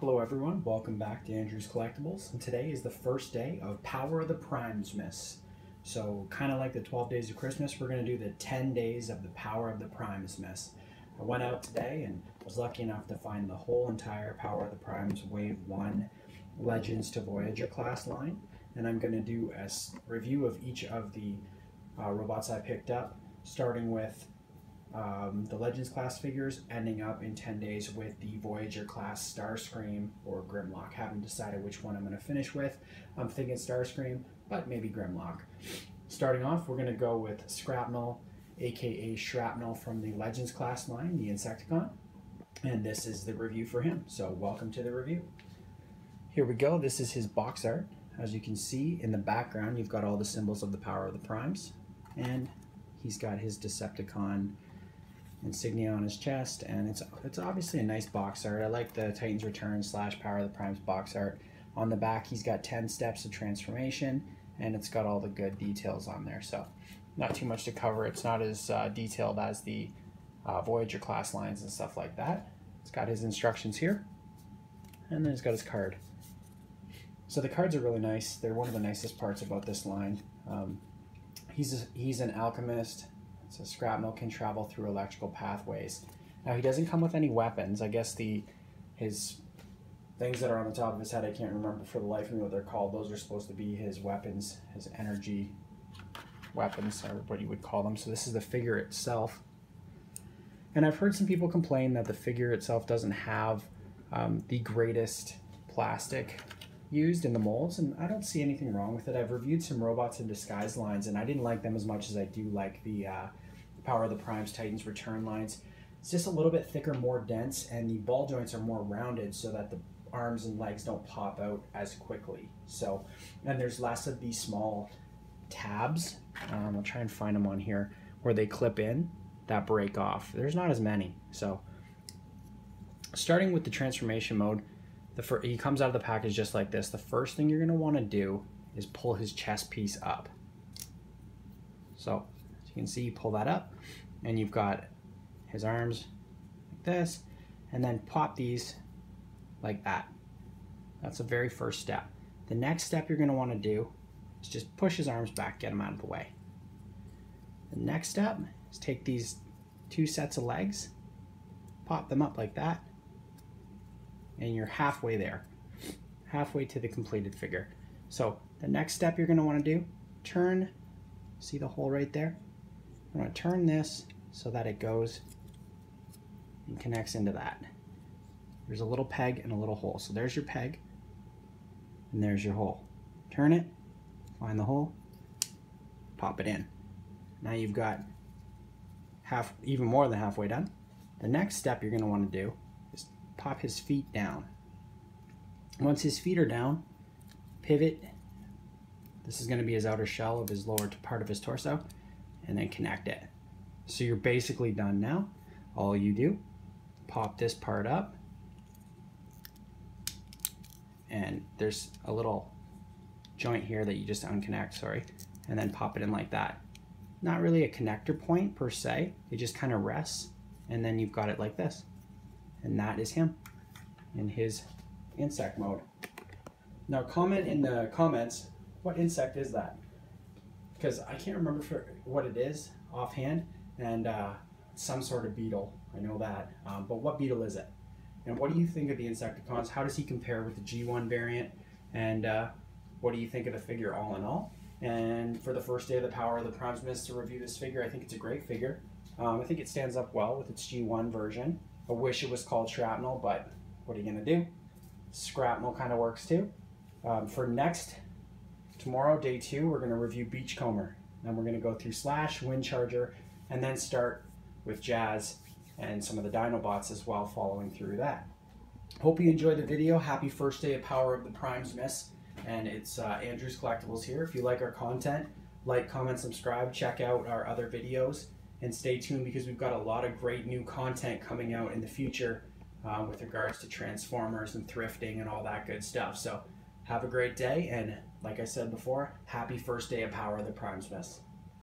Hello everyone, welcome back to Andrew's Collectibles, and today is the first day of Power of the Primesmas. So kind of like the 12 days of Christmas, we're going to do the 10 days of the Power of the Primesmas. I went out today and was lucky enough to find the whole entire Power of the Primes Wave 1 Legends to Voyager class line, and I'm going to do a review of each of the uh, robots I picked up, starting with um, the Legends class figures, ending up in 10 days with the Voyager class Starscream or Grimlock. Haven't decided which one I'm going to finish with. I'm thinking Starscream, but maybe Grimlock. Starting off, we're going to go with Skrapnel, aka Shrapnel from the Legends class line, the Insecticon. And this is the review for him. So, welcome to the review. Here we go. This is his box art. As you can see in the background, you've got all the symbols of the power of the primes. And he's got his Decepticon insignia on his chest, and it's it's obviously a nice box art. I like the Titans Return slash Power of the Primes box art. On the back, he's got 10 steps of transformation, and it's got all the good details on there. So, not too much to cover. It's not as uh, detailed as the uh, Voyager class lines and stuff like that. It's got his instructions here, and then it's got his card. So the cards are really nice. They're one of the nicest parts about this line. Um, he's a, he's an alchemist so Skrapnel can travel through electrical pathways. Now he doesn't come with any weapons. I guess the his things that are on the top of his head, I can't remember for the life of me what they're called. Those are supposed to be his weapons, his energy weapons, or what you would call them. So this is the figure itself. And I've heard some people complain that the figure itself doesn't have um, the greatest plastic used in the molds, and I don't see anything wrong with it. I've reviewed some Robots in Disguise lines, and I didn't like them as much as I do like the uh, Power of the Primes Titans Return lines. It's just a little bit thicker, more dense, and the ball joints are more rounded so that the arms and legs don't pop out as quickly. So, and there's less of these small tabs. Um, I'll try and find them on here where they clip in that break off. There's not as many. So, starting with the transformation mode, the he comes out of the package just like this. The first thing you're going to want to do is pull his chest piece up. So as you can see, you pull that up and you've got his arms like this and then pop these like that. That's the very first step. The next step you're going to want to do is just push his arms back, get him out of the way. The next step is take these two sets of legs, pop them up like that, and you're halfway there, halfway to the completed figure. So the next step you're going to want to do, turn, see the hole right there? I'm to turn this so that it goes and connects into that. There's a little peg and a little hole. So there's your peg and there's your hole. Turn it, find the hole, pop it in. Now you've got half, even more than halfway done. The next step you're going to want to do pop his feet down. Once his feet are down, pivot. This is going to be his outer shell of his lower part of his torso, and then connect it. So you're basically done now. All you do, pop this part up, and there's a little joint here that you just unconnect, sorry, and then pop it in like that. Not really a connector point per se, it just kind of rests, and then you've got it like this and that is him in his insect mode. Now comment in the comments, what insect is that? Because I can't remember for what it is offhand, and uh, some sort of beetle, I know that, um, but what beetle is it? And what do you think of the Insecticons? How does he compare with the G1 variant? And uh, what do you think of the figure all in all? And for the first day of the Power of the Primesmas to review this figure, I think it's a great figure. Um, I think it stands up well with its G1 version. I wish it was called shrapnel, but what are you to do? Skrapnel kind of works too. Um, for next, tomorrow, day two, we're to review Beachcomber. Then we're to go through Slash, Windcharger, and then start with Jazz and some of the Dinobots as well, following through that. Hope you enjoyed the video. Happy first day of Power of the Primesmas. And it's uh, Andrew's Collectibles here. If you like our content, like, comment, subscribe, check out our other videos and stay tuned because we've got a lot of great new content coming out in the future uh, with regards to transformers and thrifting and all that good stuff. So have a great day and like I said before, happy first day of Power of the Primesmas.